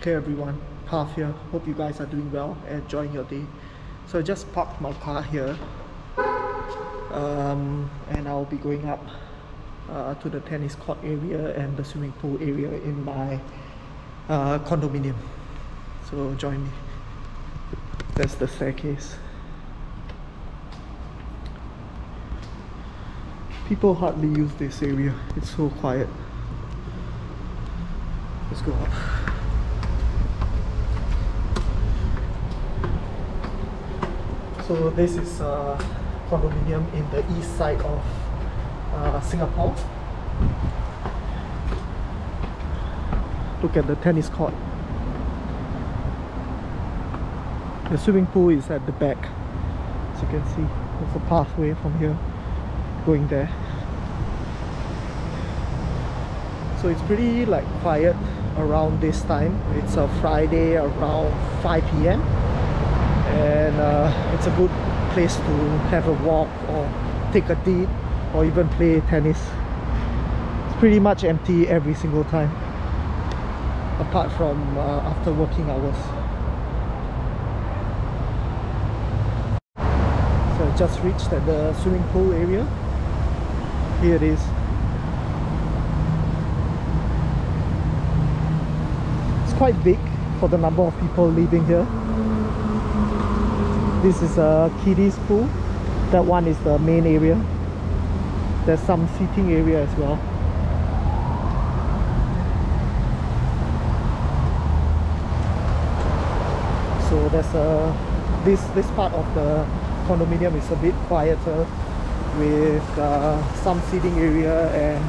Okay everyone, Parth here. Hope you guys are doing well and enjoying your day. So I just parked my car here um, and I'll be going up uh, to the tennis court area and the swimming pool area in my uh, condominium. So join me. That's the staircase. People hardly use this area, it's so quiet. Let's go up. So this is a condominium in the east side of uh, Singapore. Look at the tennis court. The swimming pool is at the back. As you can see, there's a pathway from here going there. So it's pretty like quiet around this time. It's a Friday around 5 p.m. and uh, it's a good place to have a walk or take a dip or even play tennis. It's pretty much empty every single time apart from uh, after working hours. So I just reached at the swimming pool area. Here it is. It's quite big for the number of people living here. This is a kiddies pool. That one is the main area. There's some seating area as well. So there's a this this part of the condominium is a bit quieter with uh, some seating area and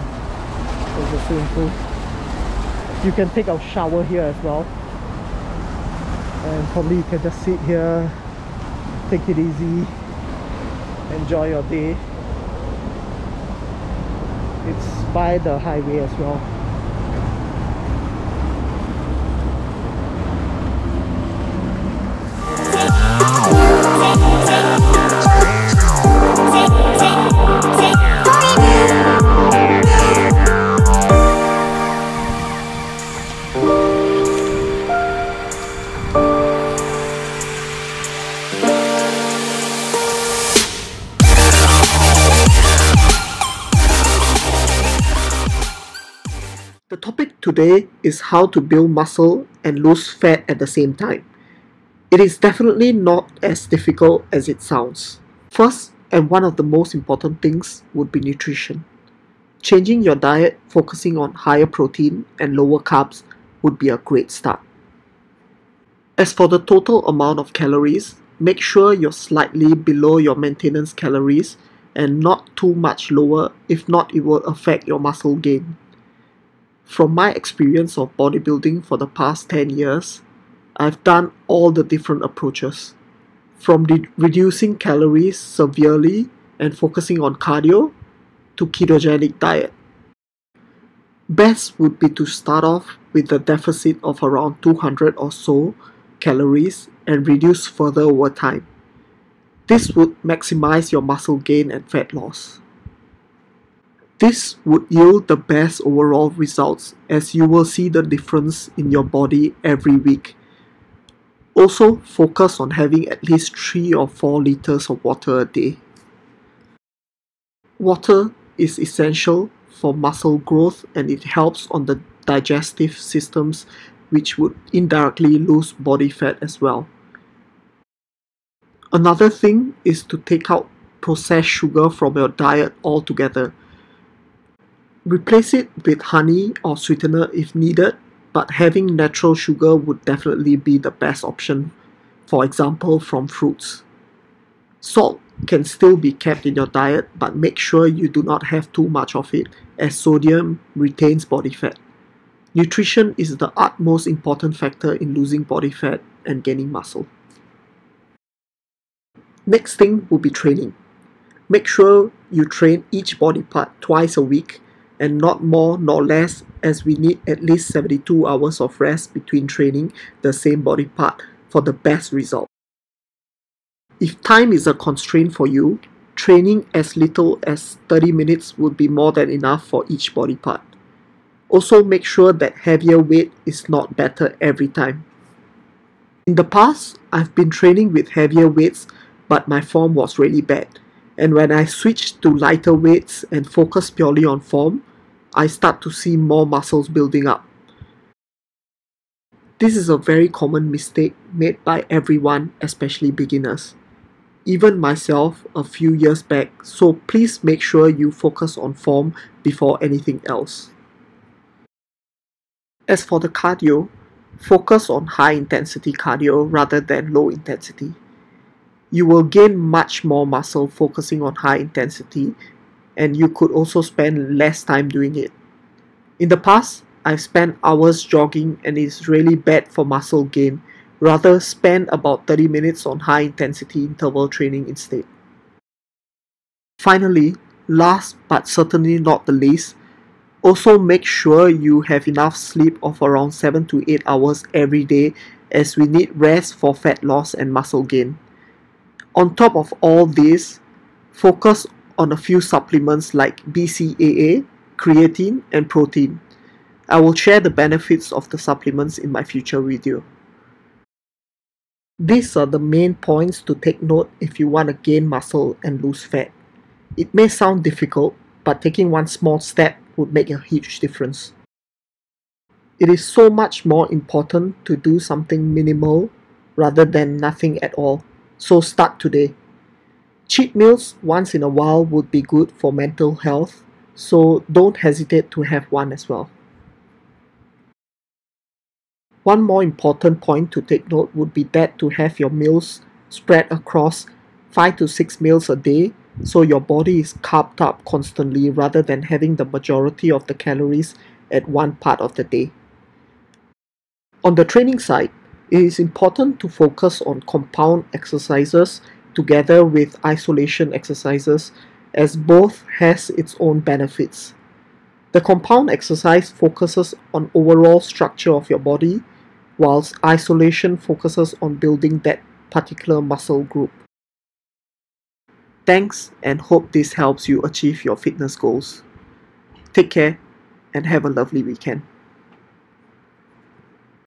there's a swimming pool. You can take a shower here as well. And probably you can just sit here, take it easy, enjoy your day. It's by the highway as well. The topic today is how to build muscle and lose fat at the same time. It is definitely not as difficult as it sounds. First, and one of the most important things would be nutrition. Changing your diet, focusing on higher protein and lower carbs, would be a great start. As for the total amount of calories, make sure you're slightly below your maintenance calories and not too much lower, if not, it will affect your muscle gain. From my experience of bodybuilding for the past 10 years, I've done all the different approaches. From re- reducing calories severely and focusing on cardio to ketogenic diet. Best would be to start off with a deficit of around 200 or so calories and reduce further over time. This would maximize your muscle gain and fat loss. This would yield the best overall results as you will see the difference in your body every week. Also, focus on having at least 3 or 4 liters of water a day. Water is essential for muscle growth and it helps on the digestive systems, which would indirectly lose body fat as well. Another thing is to take out processed sugar from your diet altogether. Replace it with honey or sweetener if needed, but having natural sugar would definitely be the best option, for example, from fruits. Salt can still be kept in your diet, but make sure you do not have too much of it, as sodium retains body fat. Nutrition is the utmost important factor in losing body fat and gaining muscle. Next thing will be training. Make sure you train each body part twice a week and not more nor less as we need at least 72 hours of rest between training the same body part for the best result. If time is a constraint for you, training as little as 30 minutes would be more than enough for each body part. Also make sure that heavier weight is not better every time. In the past, I've been training with heavier weights but my form was really bad. And when I switched to lighter weights and focused purely on form, I start to see more muscles building up. This is a very common mistake made by everyone, especially beginners. Even myself a few years back, so please make sure you focus on form before anything else. As for the cardio, focus on high intensity cardio rather than low intensity. You will gain much more muscle focusing on high intensity and you could also spend less time doing it. In the past, I've spent hours jogging and it's really bad for muscle gain. Rather spend about 30 minutes on high intensity interval training instead. Finally, last but certainly not the least, also make sure you have enough sleep of around 7 to 8 hours every day as we need rest for fat loss and muscle gain. On top of all this, focus on a few supplements like BCAA, creatine, and protein. I will share the benefits of the supplements in my future video. These are the main points to take note if you want to gain muscle and lose fat. It may sound difficult, but taking one small step would make a huge difference. It is so much more important to do something minimal rather than nothing at all, so start today. Cheat meals once in a while would be good for mental health, so don't hesitate to have one as well. One more important point to take note would be that to have your meals spread across 5 to 6 meals a day so your body is carved up constantly rather than having the majority of the calories at one part of the day. On the training side, it is important to focus on compound exercises together with isolation exercises as both has its own benefits. The compound exercise focuses on overall structure of your body whilst isolation focuses on building that particular muscle group. Thanks and hope this helps you achieve your fitness goals. Take care and have a lovely weekend.